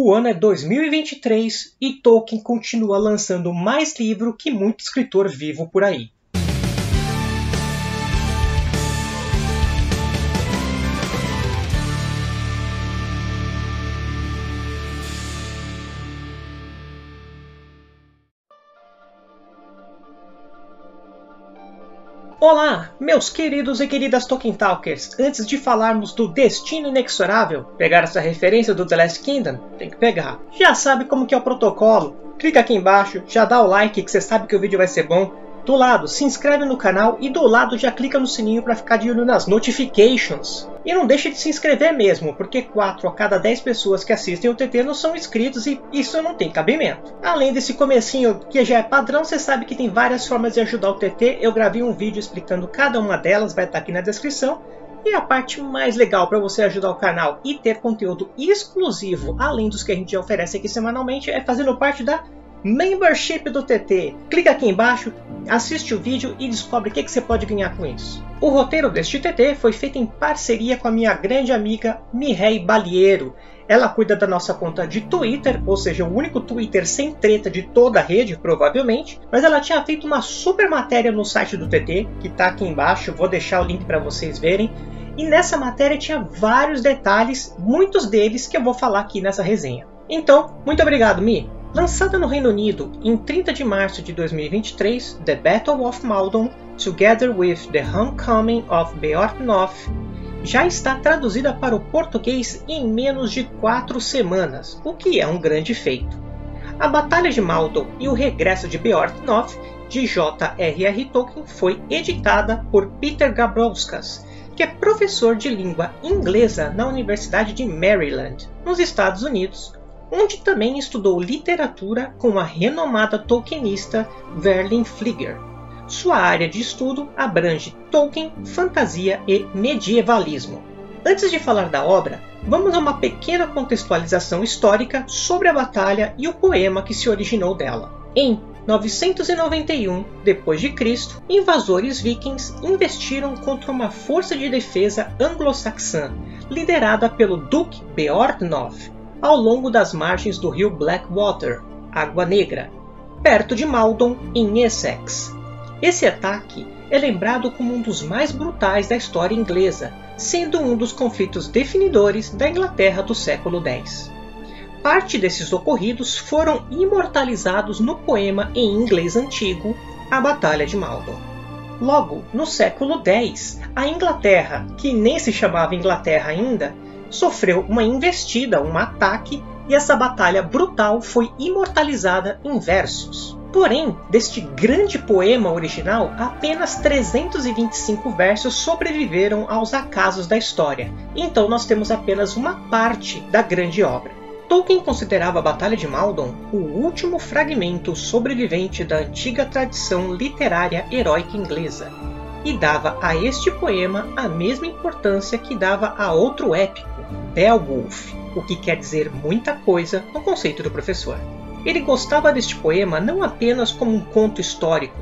O ano é 2023 e Tolkien continua lançando mais livro que muito escritor vivo por aí. Olá, meus queridos e queridas Tolkien Talkers! Antes de falarmos do destino inexorável, pegar essa referência do The Last Kingdom, tem que pegar. Já sabe como que é o protocolo? Clica aqui embaixo, já dá o like que você sabe que o vídeo vai ser bom. Do lado, se inscreve no canal e do lado já clica no sininho para ficar de olho nas notifications. E não deixe de se inscrever mesmo, porque 4 a cada 10 pessoas que assistem o TT não são inscritos e isso não tem cabimento. Além desse comecinho que já é padrão, você sabe que tem várias formas de ajudar o TT. Eu gravei um vídeo explicando cada uma delas, vai estar aqui na descrição. E a parte mais legal para você ajudar o canal e ter conteúdo exclusivo, além dos que a gente já oferece aqui semanalmente, é fazendo parte da Membership do TT. Clica aqui embaixo, assiste o vídeo e descobre o que, que você pode ganhar com isso. O roteiro deste TT foi feito em parceria com a minha grande amiga Mirei Baliero. Ela cuida da nossa conta de Twitter, ou seja, o único Twitter sem treta de toda a rede, provavelmente. Mas ela tinha feito uma super matéria no site do TT, que está aqui embaixo, vou deixar o link para vocês verem. E nessa matéria tinha vários detalhes, muitos deles que eu vou falar aqui nessa resenha. Então, muito obrigado, Mi. Lançada no Reino Unido em 30 de março de 2023, The Battle of Maldon, Together with the Homecoming of Beorhtnoth, já está traduzida para o português em menos de quatro semanas, o que é um grande feito. A Batalha de Maldon e o Regresso de Beorhtnoth, de J.R.R. Tolkien, foi editada por Peter Gabrauskas, que é professor de língua inglesa na Universidade de Maryland, nos Estados Unidos, onde também estudou literatura com a renomada tolkienista Verlin Flieger. Sua área de estudo abrange Tolkien, fantasia e medievalismo. Antes de falar da obra, vamos a uma pequena contextualização histórica sobre a batalha e o poema que se originou dela. Em 991 d.C., invasores vikings investiram contra uma força de defesa anglo-saxã liderada pelo Duque Beorhtnoth, ao longo das margens do rio Blackwater, Água Negra, perto de Maldon, em Essex. Esse ataque é lembrado como um dos mais brutais da história inglesa, sendo um dos conflitos definidores da Inglaterra do século X. Parte desses ocorridos foram imortalizados no poema em inglês antigo A Batalha de Maldon. Logo, no século X, a Inglaterra, que nem se chamava Inglaterra ainda, sofreu uma investida, um ataque, e essa batalha brutal foi imortalizada em versos. Porém, deste grande poema original, apenas 325 versos sobreviveram aos acasos da história, então nós temos apenas uma parte da grande obra. Tolkien considerava a Batalha de Maldon o último fragmento sobrevivente da antiga tradição literária heróica inglesa, e dava a este poema a mesma importância que dava a outro épico, Beowulf, o que quer dizer muita coisa no conceito do professor. Ele gostava deste poema não apenas como um conto histórico,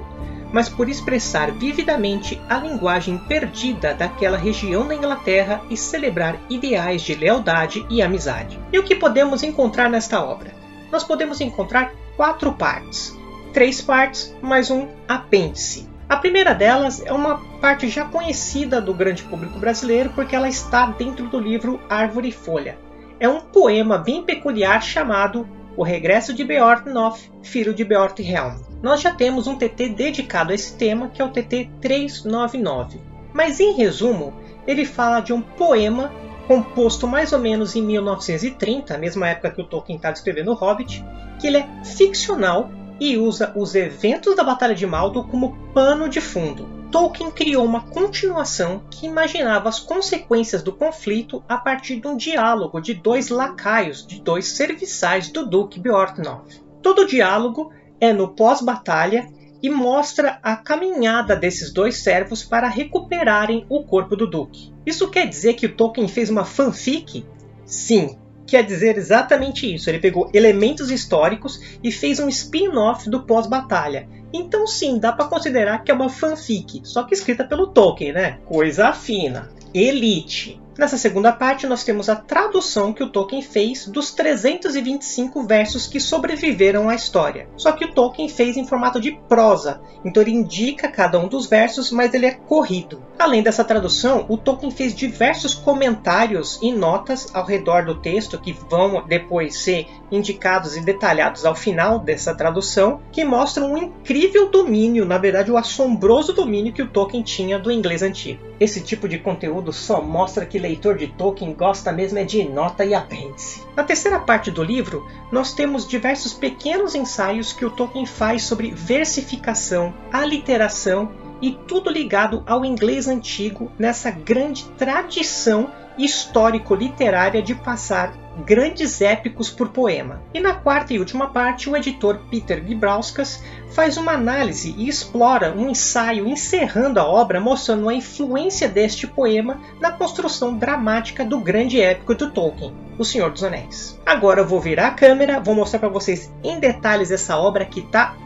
mas por expressar vividamente a linguagem perdida daquela região da Inglaterra e celebrar ideais de lealdade e amizade. E o que podemos encontrar nesta obra? Nós podemos encontrar quatro partes, três partes mais um apêndice. A primeira delas é uma parte já conhecida do grande público brasileiro porque ela está dentro do livro Árvore e Folha. É um poema bem peculiar chamado O Regresso de Beorhtnoth, filho de Beorhthelm. Nós já temos um TT dedicado a esse tema, que é o TT 399. Mas em resumo, ele fala de um poema composto mais ou menos em 1930, a mesma época que o Tolkien está descrevendo o Hobbit, que ele é ficcional e usa os eventos da Batalha de Maldor como pano de fundo. Tolkien criou uma continuação que imaginava as consequências do conflito a partir de um diálogo de dois lacaios, de dois serviçais do Duque Beorhtnoth. Todo o diálogo é no pós-batalha e mostra a caminhada desses dois servos para recuperarem o corpo do Duque. Isso quer dizer que o Tolkien fez uma fanfic? Sim, quer dizer exatamente isso. Ele pegou elementos históricos e fez um spin-off do pós-batalha. Então sim, dá para considerar que é uma fanfic, só que escrita pelo Tolkien, né? Coisa fina. Elite. Nessa segunda parte, nós temos a tradução que o Tolkien fez dos 325 versos que sobreviveram à história. Só que o Tolkien fez em formato de prosa, então ele indica cada um dos versos, mas ele é corrido. Além dessa tradução, o Tolkien fez diversos comentários e notas ao redor do texto que vão depois ser indicados e detalhados ao final dessa tradução, que mostram um incrível domínio, na verdade, o assombroso domínio que o Tolkien tinha do inglês antigo. Esse tipo de conteúdo só mostra que leitor de Tolkien gosta mesmo é de nota e apêndice. Na terceira parte do livro, nós temos diversos pequenos ensaios que o Tolkien faz sobre versificação, aliteração e tudo ligado ao inglês antigo nessa grande tradição histórico-literária de passar grandes épicos por poema. E na quarta e última parte, o editor Peter Gibrauskas faz uma análise e explora um ensaio encerrando a obra, mostrando a influência deste poema na construção dramática do grande épico do Tolkien, O Senhor dos Anéis. Agora eu vou virar a câmera, vou mostrar para vocês em detalhes essa obra que está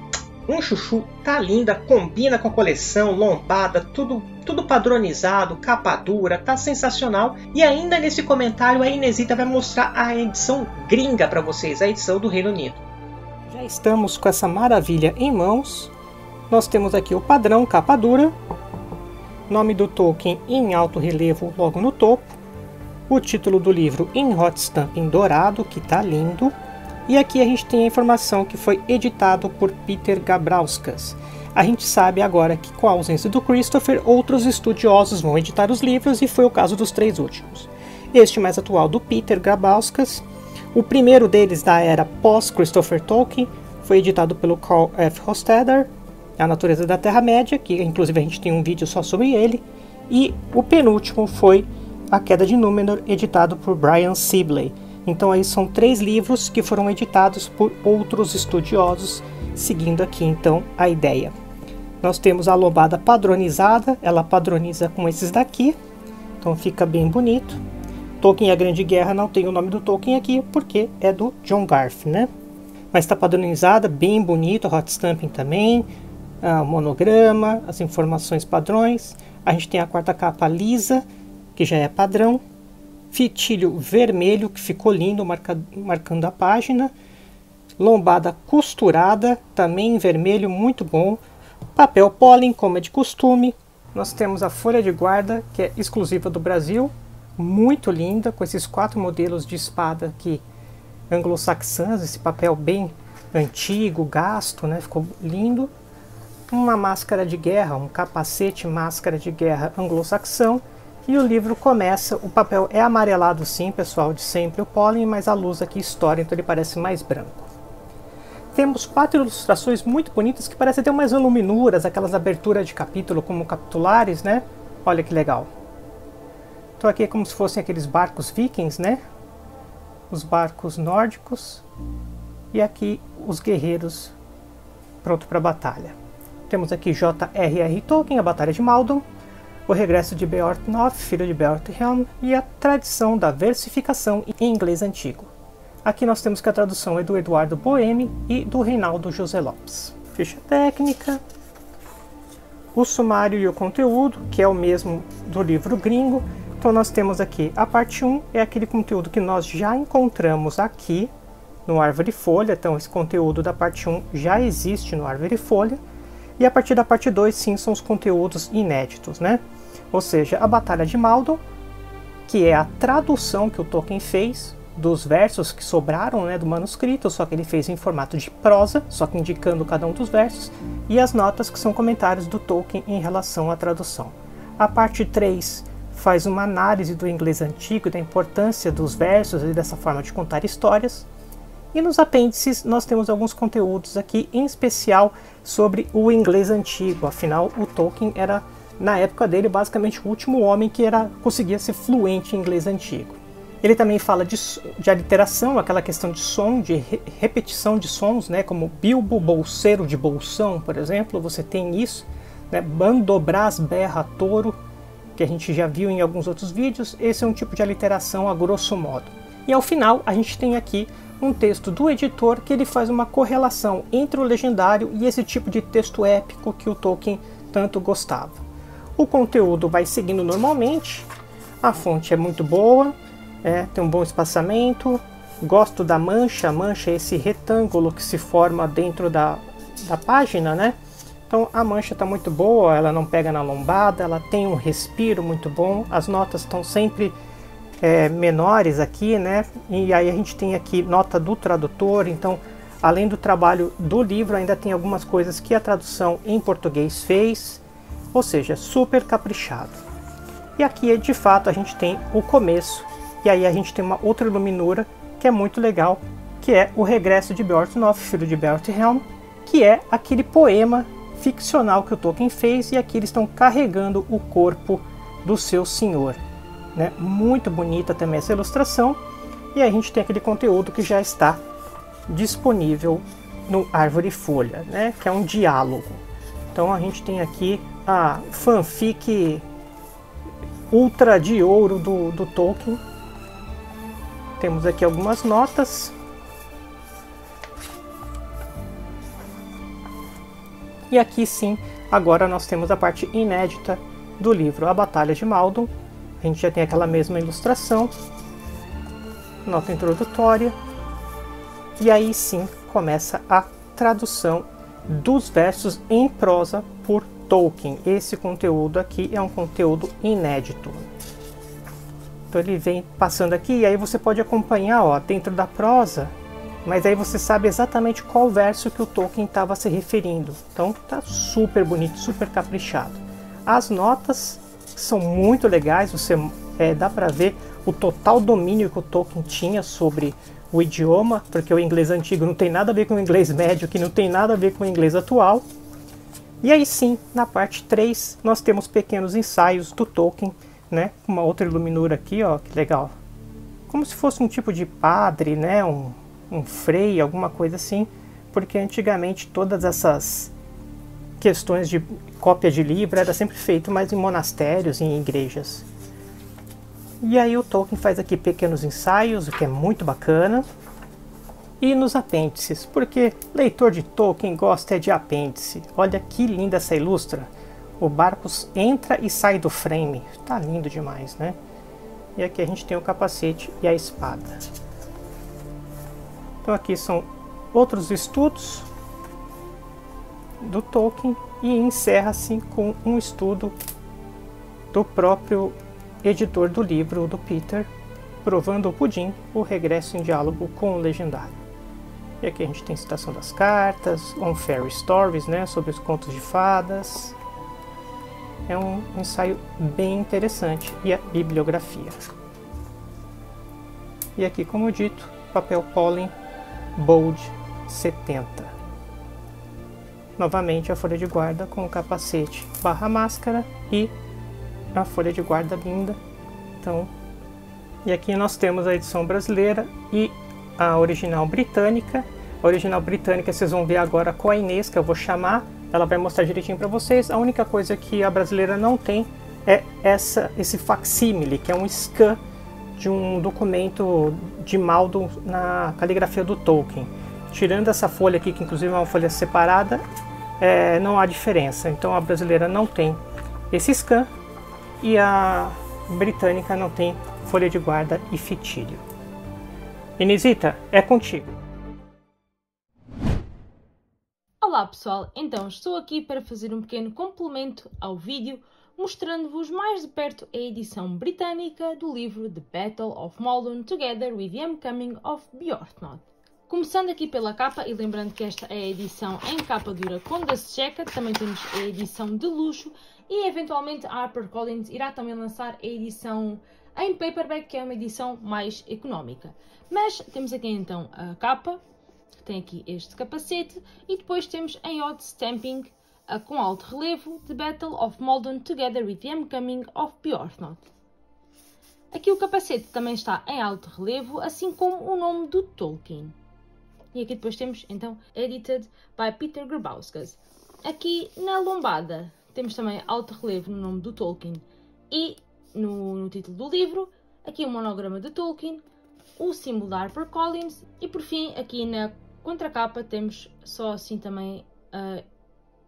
um chuchu, tá linda, combina com a coleção, lombada, tudo tudo padronizado, capa dura, tá sensacional. E ainda nesse comentário a Inesita vai mostrar a edição gringa para vocês, a edição do Reino Unido. Já estamos com essa maravilha em mãos. Nós temos aqui o padrão capa dura, nome do Tolkien em alto relevo logo no topo, o título do livro em hot stamp em dourado, que tá lindo, e aqui a gente tem a informação que foi editado por Peter Gabrauskas. A gente sabe agora que com a ausência do Christopher, outros estudiosos vão editar os livros e foi o caso dos três últimos. Este mais atual do Peter Gabrauskas, o primeiro deles da era pós-Christopher Tolkien, foi editado pelo Carl F. Hofstadter, A Natureza da Terra-média, que inclusive a gente tem um vídeo só sobre ele, e o penúltimo foi A Queda de Númenor, editado por Brian Sibley. Então aí são três livros que foram editados por outros estudiosos, seguindo aqui então a ideia. Nós temos a lombada padronizada, ela padroniza com esses daqui, então fica bem bonito. Tolkien e a Grande Guerra não tem o nome do Tolkien aqui porque é do John Garth, né? Mas está padronizada, bem bonito, hot stamping também, o monograma, as informações padrões. A gente tem a quarta capa lisa, que já é padrão fitilho vermelho que ficou lindo marca, marcando a página, lombada costurada também em vermelho muito bom, papel pólen como é de costume, nós temos a folha de guarda que é exclusiva do Brasil, muito linda com esses quatro modelos de espada aqui. Anglo-saxãs, esse papel bem antigo, gasto, né? ficou lindo. Uma máscara de guerra, um capacete máscara de guerra anglo-saxão e o livro começa, o papel é amarelado sim, pessoal, de sempre o pólen, mas a luz aqui estoura, então ele parece mais branco. Temos quatro ilustrações muito bonitas que parecem ter umas aluminuras, aquelas aberturas de capítulo como capitulares, né? Olha que legal. Então aqui é como se fossem aqueles barcos vikings, né? Os barcos nórdicos. E aqui os guerreiros pronto para a batalha. Temos aqui J.R.R. Tolkien, a Batalha de Maldon, o regresso de Beort Noth, filho de Beort Helm, e a tradição da versificação em inglês antigo. Aqui nós temos que a tradução é do Eduardo Boemi e do Reinaldo José Lopes. Ficha técnica, o sumário e o conteúdo, que é o mesmo do livro gringo. Então nós temos aqui a parte 1, é aquele conteúdo que nós já encontramos aqui no Árvore Folha, então esse conteúdo da parte 1 já existe no Árvore Folha. E a partir da parte 2, sim, são os conteúdos inéditos, né? Ou seja, a Batalha de Maldon, que é a tradução que o Tolkien fez dos versos que sobraram né, do manuscrito, só que ele fez em formato de prosa, só que indicando cada um dos versos, e as notas que são comentários do Tolkien em relação à tradução. A parte 3 faz uma análise do inglês antigo e da importância dos versos e dessa forma de contar histórias. E nos apêndices nós temos alguns conteúdos aqui, em especial sobre o inglês antigo. Afinal, o Tolkien era, na época dele, basicamente o último homem que era, conseguia ser fluente em inglês antigo. Ele também fala de, de aliteração, aquela questão de som, de re, repetição de sons, né, como Bilbo Bolseiro de Bolsão, por exemplo, você tem isso. Né, Bandobras berra touro, que a gente já viu em alguns outros vídeos. Esse é um tipo de aliteração a grosso modo. E ao final, a gente tem aqui um texto do editor que ele faz uma correlação entre o legendário e esse tipo de texto épico que o Tolkien tanto gostava. O conteúdo vai seguindo normalmente, A fonte é muito boa, é, tem um bom espaçamento. Gosto da mancha, a mancha é esse retângulo que se forma dentro da, da página, né? Então a mancha está muito boa, ela não pega na lombada, ela tem um respiro muito bom, as notas estão sempre é, menores aqui, né? E aí a gente tem aqui nota do tradutor, então além do trabalho do livro, ainda tem algumas coisas que a tradução em português fez, ou seja, super caprichado. E aqui de fato a gente tem o começo, e aí a gente tem uma outra iluminura que é muito legal, que é o regresso de Beorhtnoth, filho de Helm, que é aquele poema ficcional que o Tolkien fez e aqui eles estão carregando o corpo do seu senhor. Né? Muito bonita também essa ilustração e a gente tem aquele conteúdo que já está disponível no Árvore Folha, né? que é um diálogo. Então a gente tem aqui a fanfic ultra de ouro do, do Tolkien. Temos aqui algumas notas E aqui sim, agora nós temos a parte inédita do livro A Batalha de Maldon. A gente já tem aquela mesma ilustração, nota introdutória, e aí sim começa a tradução dos versos em prosa por Tolkien. Esse conteúdo aqui é um conteúdo inédito. Então ele vem passando aqui e aí você pode acompanhar, ó, dentro da prosa mas aí você sabe exatamente qual verso que o Tolkien estava se referindo. Então tá super bonito, super caprichado. As notas são muito legais, você é, dá para ver o total domínio que o Tolkien tinha sobre o idioma, porque o inglês antigo não tem nada a ver com o inglês médio, que não tem nada a ver com o inglês atual. E aí sim, na parte 3, nós temos pequenos ensaios do Tolkien, né? Uma outra iluminura aqui, ó, que legal. Como se fosse um tipo de padre, né? Um, um frei, alguma coisa assim, porque antigamente todas essas questões de cópia de livro era sempre feito mais em monastérios em igrejas. E aí o Tolkien faz aqui pequenos ensaios, o que é muito bacana. E nos apêndices, porque leitor de Tolkien gosta é de apêndice. Olha que linda essa ilustra. O barco entra e sai do frame. Tá lindo demais, né? E aqui a gente tem o capacete e a espada. Então aqui são outros estudos do Tolkien e encerra-se com um estudo do próprio editor do livro, do Peter, provando o pudim, o regresso em diálogo com o legendário. E aqui a gente tem citação das cartas, On Fairy Stories, né, sobre os contos de fadas. É um ensaio bem interessante e a bibliografia. E aqui, como dito, papel pólen Bold 70. Novamente a folha de guarda com o capacete barra máscara e a folha de guarda linda. Então, e aqui nós temos a edição brasileira e a original britânica. A original britânica vocês vão ver agora com a Inês, que eu vou chamar. Ela vai mostrar direitinho para vocês. A única coisa que a brasileira não tem é essa, esse facsímile, que é um scan de um documento de Maldo na caligrafia do Tolkien. Tirando essa folha aqui, que inclusive é uma folha separada, é, não há diferença. Então a brasileira não tem esse scan e a britânica não tem folha de guarda e fitilho. Inesita, é contigo. Olá pessoal, então estou aqui para fazer um pequeno complemento ao vídeo mostrando-vos mais de perto a edição britânica do livro The Battle of Maldon Together with the Coming of Bjornstad. Começando aqui pela capa, e lembrando que esta é a edição em capa dura com dust jacket, também temos a edição de luxo e eventualmente a HarperCollins irá também lançar a edição em paperback, que é uma edição mais económica. Mas temos aqui então a capa, que tem aqui este capacete, e depois temos em odd stamping com alto relevo The Battle of Maldon Together with the Coming of Bjornot. Aqui o capacete também está em alto relevo, assim como o nome do Tolkien. E aqui depois temos, então, Edited by Peter Grabowskis. Aqui na lombada temos também alto relevo no nome do Tolkien e no, no título do livro, aqui o monograma de Tolkien, o símbolo da HarperCollins e por fim aqui na contracapa temos só assim também a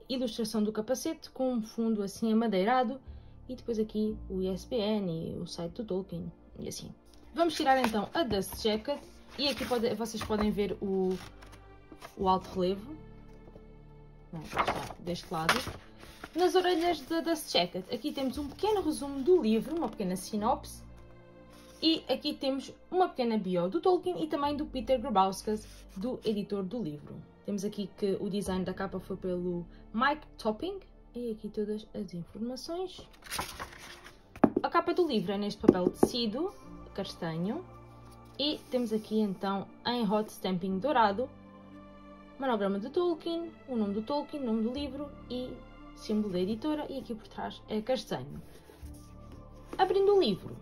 ilustração do capacete com um fundo assim amadeirado e depois aqui o ISBN e o site do Tolkien e assim. Vamos tirar então a Dust Jacket e aqui pode, vocês podem ver o, o alto relevo deste lado. Nas orelhas da Dust Jacket, aqui temos um pequeno resumo do livro, uma pequena sinopse. E aqui temos uma pequena bio do Tolkien e também do Peter Grabowskis, do editor do livro. Temos aqui que o design da capa foi pelo Mike Topping. E aqui todas as informações. A capa do livro é neste papel tecido, castanho. E temos aqui então em hot stamping dourado, monograma de Tolkien, o nome do Tolkien, o nome do livro e símbolo da editora. E aqui por trás é castanho. Abrindo o livro,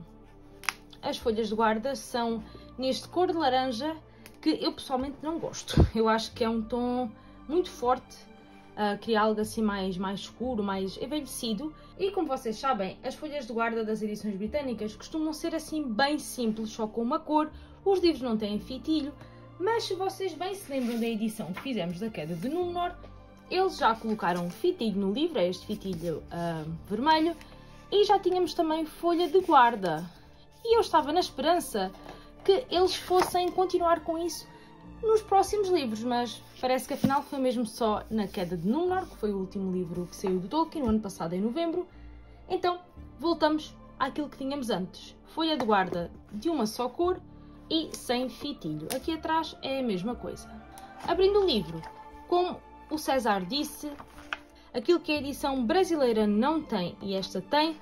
as folhas de guarda são neste cor de laranja que eu pessoalmente não gosto. Eu acho que é um tom muito forte, uh, cria algo assim mais, mais escuro, mais envelhecido. E como vocês sabem, as folhas de guarda das edições britânicas costumam ser assim bem simples, só com uma cor. Os livros não têm fitilho, mas se vocês bem se lembram da edição que fizemos da queda de Númenor, eles já colocaram fitilho no livro, é este fitilho uh, vermelho, e já tínhamos também folha de guarda. E eu estava na esperança que eles fossem continuar com isso nos próximos livros, mas parece que afinal foi mesmo só na Queda de Númenor, que foi o último livro que saiu do Tolkien no ano passado, em novembro. Então, voltamos àquilo que tínhamos antes. Folha de guarda de uma só cor e sem fitilho. Aqui atrás é a mesma coisa. Abrindo o livro, como o César disse, aquilo que a edição brasileira não tem e esta tem,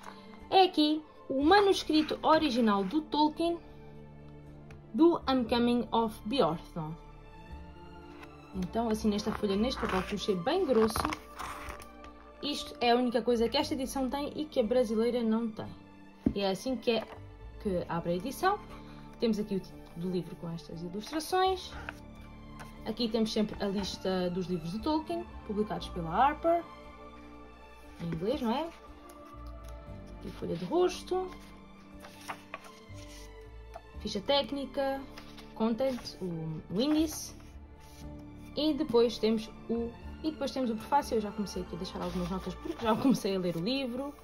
é aqui o manuscrito original do Tolkien do Uncoming of Beorthon. Então, assim, nesta folha, neste papel crochê bem grosso, isto é a única coisa que esta edição tem e que a brasileira não tem. E é assim que, é, que abre a edição. Temos aqui o título do livro com estas ilustrações. Aqui temos sempre a lista dos livros de Tolkien, publicados pela Harper, em inglês, não é? Aqui folha de rosto, ficha técnica, content, o, o índice e depois temos o e depois temos o prefácio. Eu já comecei aqui a deixar algumas notas porque já comecei a ler o livro.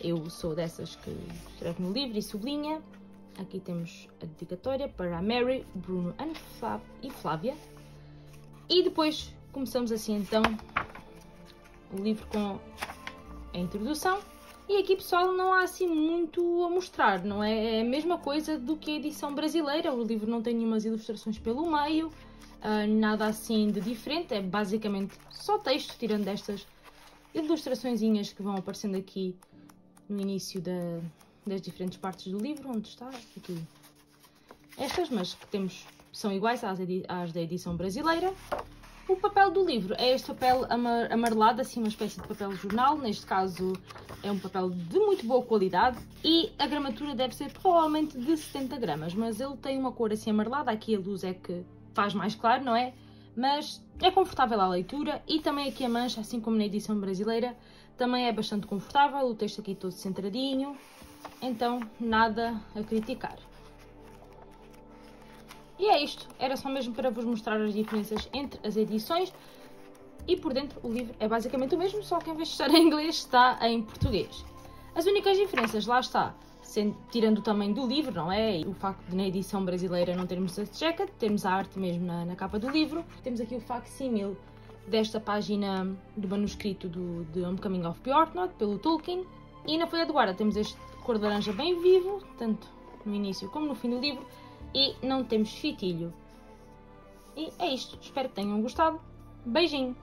Eu sou dessas que escreve no livro e sublinha. Aqui temos a dedicatória para a Mary, Bruno e Flávia. E depois começamos assim então o livro com a introdução e aqui, pessoal, não há assim muito a mostrar, não é? É a mesma coisa do que a edição brasileira. O livro não tem nenhumas ilustrações pelo meio, uh, nada assim de diferente. É basicamente só texto, tirando estas ilustraçõezinhas que vão aparecendo aqui no início da, das diferentes partes do livro, onde está aqui estas, mas que temos são iguais às, às da edição brasileira. O papel do livro é este papel amar amarelado, assim uma espécie de papel jornal, neste caso é um papel de muito boa qualidade e a gramatura deve ser provavelmente de 70 gramas, mas ele tem uma cor assim amarelada, aqui a luz é que faz mais claro, não é? Mas é confortável à leitura e também aqui a mancha, assim como na edição brasileira, também é bastante confortável, o texto aqui todo centradinho, então nada a criticar. E é isto, era só mesmo para vos mostrar as diferenças entre as edições e por dentro o livro é basicamente o mesmo, só que em vez de estar em inglês está em português. As únicas diferenças, lá está, tirando o tamanho do livro, não é? E o facto de na edição brasileira não termos a jacket, temos a arte mesmo na, na capa do livro, temos aqui o facsímil desta página do manuscrito do, de Homecoming of Bjorknot, pelo Tolkien, e na folha de guarda temos este cor de laranja bem vivo, tanto no início como no fim do livro, e não temos fitilho. E é isto. Espero que tenham gostado. Beijinho!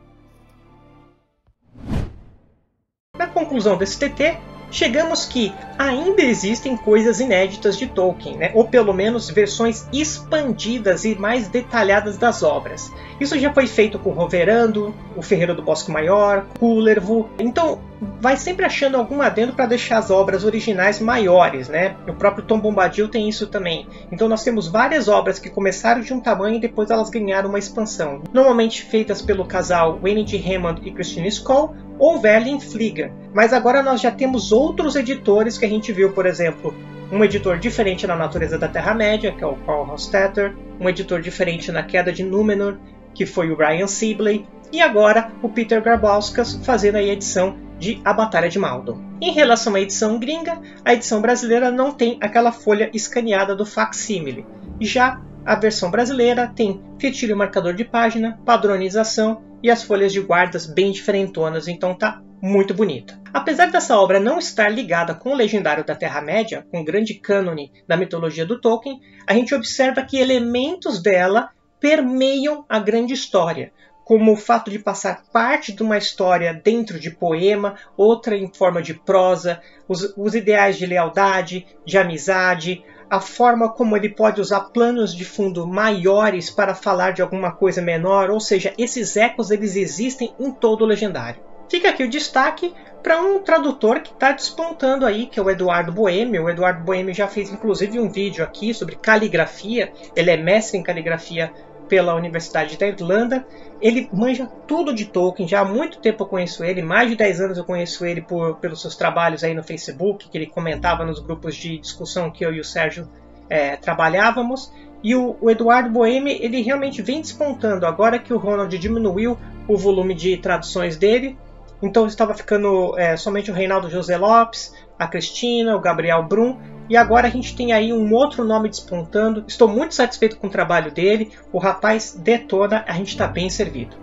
Na conclusão desse TT, chegamos que ainda existem coisas inéditas de Tolkien, né? ou pelo menos versões expandidas e mais detalhadas das obras. Isso já foi feito com Roverando, o Ferreiro do Bosque Maior, Kullervo. Então, vai sempre achando algum adendo para deixar as obras originais maiores, né? O próprio Tom Bombadil tem isso também. Então, nós temos várias obras que começaram de um tamanho e depois elas ganharam uma expansão. Normalmente feitas pelo casal Wayne D. Hammond e Christine Skoll, ou Verlin Flieger. Mas agora nós já temos outros editores que a gente viu, por exemplo, um editor diferente na Natureza da Terra-média, que é o Paul Hostetter, um editor diferente na Queda de Númenor, que foi o Ryan Sibley, e agora o Peter Grabowskas fazendo a edição de A Batalha de Maldon. Em relação à edição gringa, a edição brasileira não tem aquela folha escaneada do facsímile. Já a versão brasileira tem fitilho marcador de página, padronização e as folhas de guardas bem diferentonas, então tá muito bonita. Apesar dessa obra não estar ligada com o legendário da Terra-média, com o grande cânone da mitologia do Tolkien, a gente observa que elementos dela permeiam a grande história, como o fato de passar parte de uma história dentro de poema, outra em forma de prosa, os, os, ideais de lealdade, de amizade, a forma como ele pode usar planos de fundo maiores para falar de alguma coisa menor, ou seja, esses ecos eles existem em todo o legendário. Fica aqui o destaque para um tradutor que está despontando aí, que é o Eduardo Boêmio. O Eduardo Boêmio já fez inclusive um vídeo aqui sobre caligrafia. Ele é mestre em caligrafia pela Universidade da Irlanda. Ele manja tudo de Tolkien, já há muito tempo eu conheço ele, mais de 10 anos eu conheço ele por, pelos seus trabalhos aí no Facebook, que ele comentava nos grupos de discussão que eu e o Sérgio é, trabalhávamos. E o, o, Eduardo Boemi, ele realmente vem despontando, agora que o Ronald diminuiu o volume de traduções dele, então estava ficando é, somente o Reinaldo José Lopes, a Cristina, o Gabriel Brum, e agora a gente tem aí um outro nome despontando. Estou muito satisfeito com o trabalho dele. O rapaz detona, a gente está bem servido.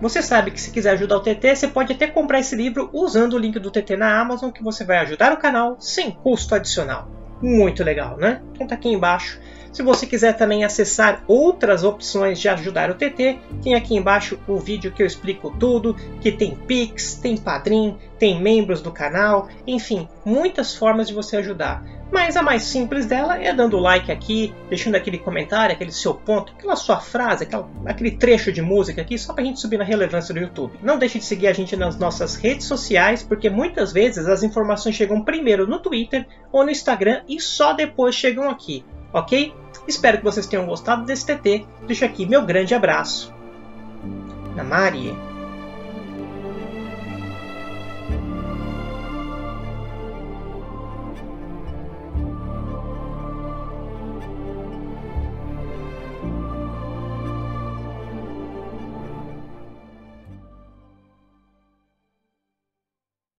Você sabe que se quiser ajudar o TT, você pode até comprar esse livro usando o link do TT na Amazon, que você vai ajudar o canal sem custo adicional. Muito legal, né? Então tá aqui embaixo se você quiser também acessar outras opções de ajudar o TT, tem aqui embaixo o vídeo que eu explico tudo, que tem Pix, tem Padrim, tem membros do canal, enfim, muitas formas de você ajudar. Mas a mais simples dela é dando like aqui, deixando aquele comentário, aquele seu ponto, aquela sua frase, aquele trecho de música aqui, só para a gente subir na relevância do YouTube. Não deixe de seguir a gente nas nossas redes sociais, porque muitas vezes as informações chegam primeiro no Twitter ou no Instagram e só depois chegam aqui ok? Espero que vocês tenham gostado desse TT. Deixo aqui meu grande abraço. Na Maria.